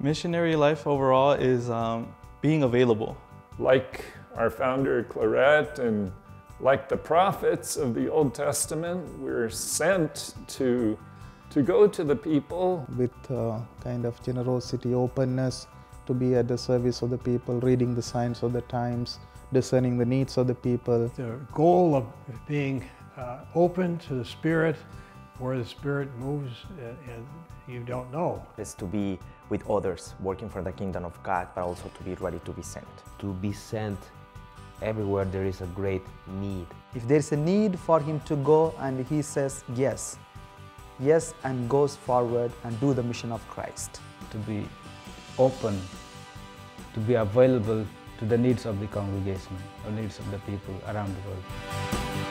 Missionary life overall is um, being available. Like our founder Claret and like the prophets of the Old Testament, we're sent to, to go to the people with uh, kind of generosity, openness to be at the service of the people, reading the signs of the times, discerning the needs of the people. The goal of being uh, open to the Spirit, where the Spirit moves, uh, and you don't know. is to be with others, working for the kingdom of God, but also to be ready to be sent. to be sent everywhere there is a great need. If there's a need for him to go and he says yes, yes, and goes forward and do the mission of Christ. to be open, to be available to the needs of the congregation or needs of the people around the world.